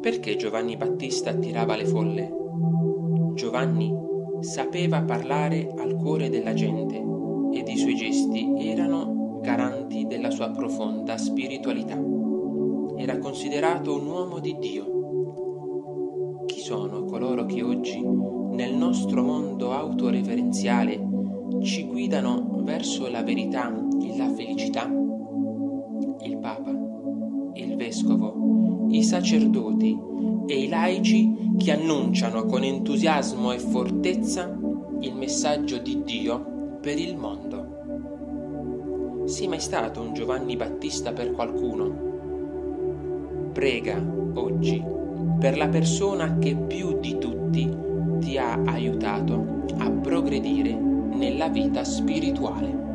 Perché Giovanni Battista attirava le folle? Giovanni sapeva parlare al cuore della gente ed i suoi gesti erano garanti della sua profonda spiritualità. Era considerato un uomo di Dio. Chi sono coloro che oggi, nel nostro mondo autoreferenziale, ci guidano verso la verità e la felicità? Il Papa, il Vescovo, i sacerdoti e i laici che annunciano con entusiasmo e fortezza il messaggio di Dio per il mondo. Sei mai stato un Giovanni Battista per qualcuno? Prega oggi per la persona che più di tutti ti ha aiutato a progredire nella vita spirituale.